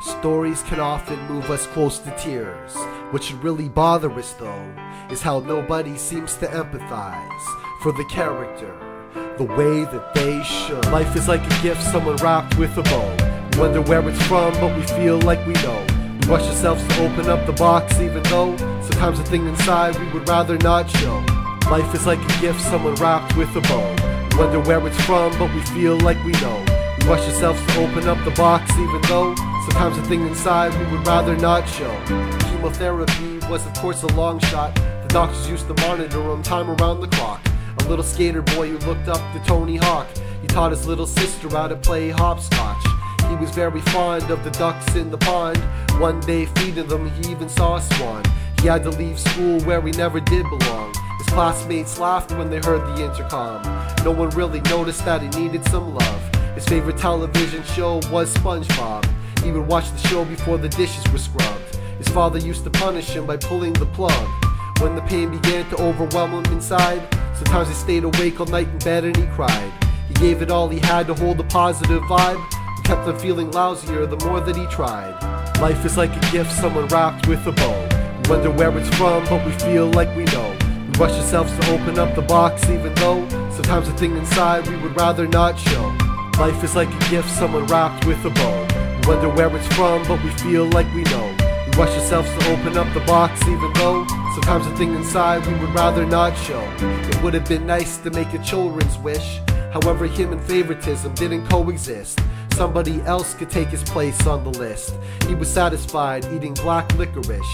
Stories can often move us close to tears. What should really bother us, though, is how nobody seems to empathize for the character the way that they should. Life is like a gift someone wrapped with a bow. We wonder where it's from, but we feel like we know. We rush ourselves to open up the box, even though sometimes the thing inside we would rather not show. Life is like a gift someone wrapped with a bow. We wonder where it's from, but we feel like we know. We rush ourselves to open up the box, even though sometimes the thing inside we would rather not show. Chemotherapy was, of course, a long shot. The doctors used to monitor him time around the clock. A little skater boy who looked up to Tony Hawk. He taught his little sister how to play hopscotch. He was very fond of the ducks in the pond. One day feeding them, he even saw a swan. He had to leave school where he never did belong. His classmates laughed when they heard the intercom. No one really noticed that he needed some love. His favorite television show was SpongeBob. He would watch the show before the dishes were scrubbed. His father used to punish him by pulling the plug. When the pain began to overwhelm him inside, Sometimes he stayed awake all night in bed and he cried. He gave it all he had to hold a positive vibe, but kept on feeling lousier the more that he tried. Life is like a gift someone wrapped with a bow. We wonder where it's from, but we feel like we know. We rush ourselves to open up the box, even though sometimes the thing inside we would rather not show. Life is like a gift someone wrapped with a bow. Wonder where it's from, but we feel like we know. We rush ourselves to open up the box, even though sometimes the thing inside we would rather not show. It would have been nice to make a children's wish. However, human favoritism didn't coexist. Somebody else could take his place on the list. He was satisfied eating black licorice.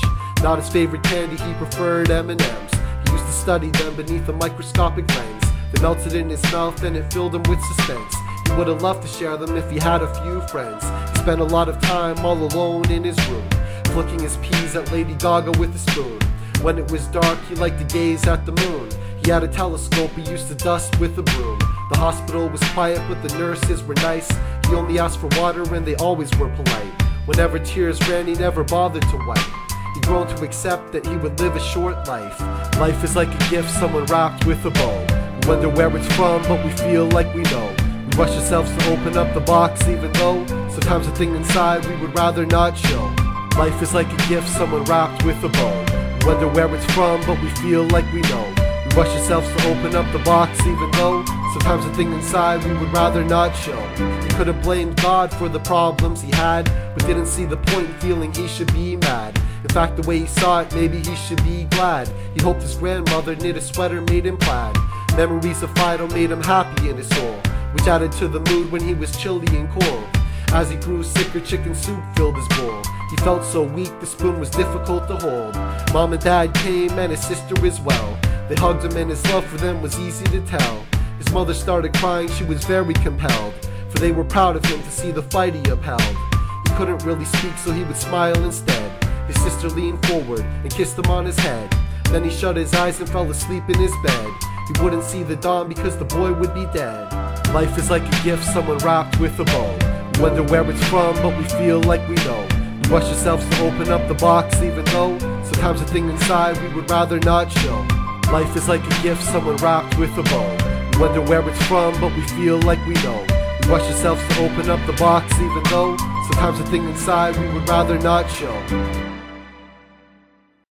Not his favorite candy, he preferred M&Ms. He used to study them beneath a microscopic lens. They melted in his mouth and it filled him with suspense. He would have loved to share them if he had a few friends. He spent a lot of time all alone in his room, flicking his peas at Lady Gaga with a spoon. When it was dark, he liked to gaze at the moon. He had a telescope he used to dust with a broom. The hospital was quiet, but the nurses were nice. He only asked for water, and they always were polite. Whenever tears ran, he never bothered to wipe. Grown to accept that he would live a short life. Life is like a gift someone wrapped with a bow. We wonder where it's from, but we feel like we know. Rush ourselves to open up the box, even though sometimes the thing inside we would rather not show. Life is like a gift someone wrapped with a bow. We wonder where it's from, but we feel like we know. We rush ourselves to open up the box, even though sometimes the thing inside we would rather not show. He could have blamed God for the problems he had, but didn't see the point in feeling he should be mad. In fact, the way he saw it, maybe he should be glad. He hoped his grandmother knit a sweater made him plaid. Memories of Fido made him happy in his soul, which added to the mood when he was chilly and cold. As he grew sicker, chicken soup filled his bowl. He felt so weak, the spoon was difficult to hold. Mom and dad came, and his sister as well. They hugged him, and his love for them was easy to tell. His mother started crying, she was very compelled, for they were proud of him to see the fight he upheld. He couldn't really speak, so he would smile instead. His sister leaned forward and kissed him on his head. Then he shut his eyes and fell asleep in his bed. He wouldn't see the dawn because the boy would be dead. Life is like a gift someone wrapped with a bow. Wonder where it's from, but we feel like we know. We rush ourselves to open up the box, even though sometimes the thing inside we would rather not show. Life is like a gift someone wrapped with a bow. Wonder where it's from, but we feel like we know. We rush ourselves to open up the box, even though sometimes the thing inside we would rather not show.